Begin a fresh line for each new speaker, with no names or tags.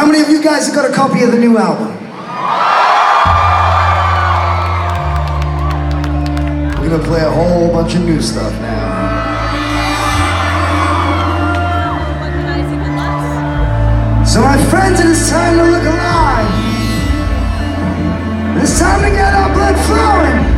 How many of you guys have got a copy of the new album? We're gonna play a whole bunch of new stuff now. So my friends, it is time to look alive. It's time to get our blood flowing.